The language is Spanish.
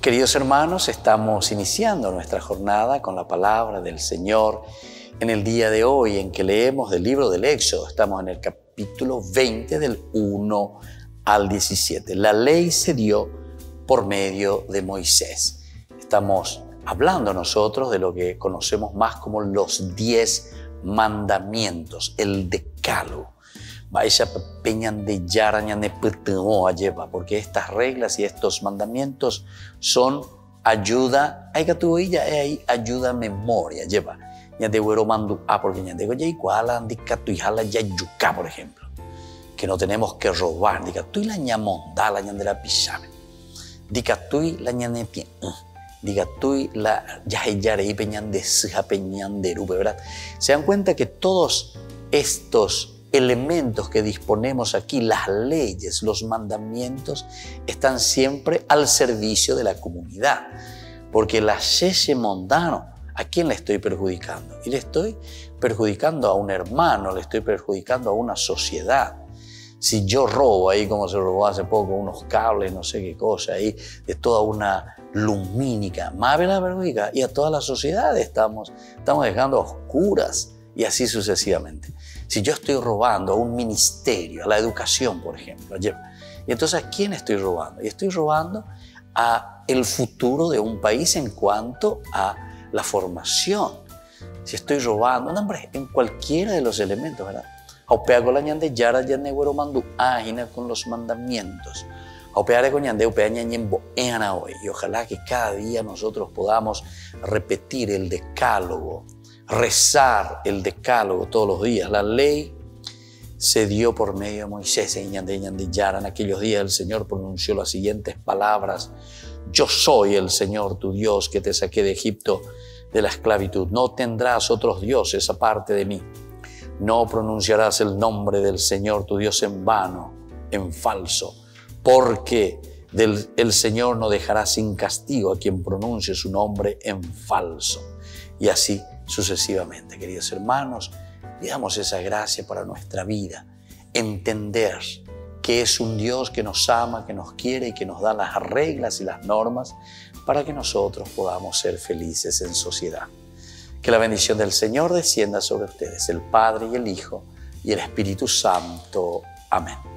Queridos hermanos, estamos iniciando nuestra jornada con la palabra del Señor en el día de hoy en que leemos del libro del Éxodo. Estamos en el capítulo 20 del 1 al 17. La ley se dio por medio de Moisés. Estamos hablando nosotros de lo que conocemos más como los diez mandamientos, el decálogo vaya peñan de lleva, porque estas reglas y estos mandamientos son ayuda, hay que tu ella hay ayuda memoria, lleva. Ya de güero mandu a porque ya digo ya igual indica tu jala ya yuca, por ejemplo, que no tenemos que robar, diga y la ñamonda, la de la pisame, diga y la ñane pie, diga tú la yare y peñan de sija peñan de rube, ¿verdad? Se dan cuenta que todos estos elementos que disponemos aquí, las leyes, los mandamientos, están siempre al servicio de la comunidad. Porque la sese mondano, ¿a quién le estoy perjudicando? Y le estoy perjudicando a un hermano, le estoy perjudicando a una sociedad. Si yo robo ahí, como se robó hace poco, unos cables, no sé qué cosa, ahí, de toda una lumínica, más la perjudica, y a toda la sociedad estamos, estamos dejando oscuras, y así sucesivamente. Si yo estoy robando a un ministerio, a la educación, por ejemplo, y entonces ¿a quién estoy robando? Y estoy robando a el futuro de un país en cuanto a la formación. Si estoy robando, no, hombre, en cualquiera de los elementos, ¿verdad? Ñande yara mandu ágina con los mandamientos. Y ojalá que cada día nosotros podamos repetir el decálogo rezar el decálogo todos los días. La ley se dio por medio de Moisés en En aquellos días el Señor pronunció las siguientes palabras. Yo soy el Señor tu Dios que te saqué de Egipto de la esclavitud. No tendrás otros dioses aparte de mí. No pronunciarás el nombre del Señor tu Dios en vano, en falso, porque el Señor no dejará sin castigo a quien pronuncie su nombre en falso. Y así sucesivamente. Queridos hermanos, pidamos esa gracia para nuestra vida, entender que es un Dios que nos ama, que nos quiere y que nos da las reglas y las normas para que nosotros podamos ser felices en sociedad. Que la bendición del Señor descienda sobre ustedes, el Padre y el Hijo y el Espíritu Santo. Amén.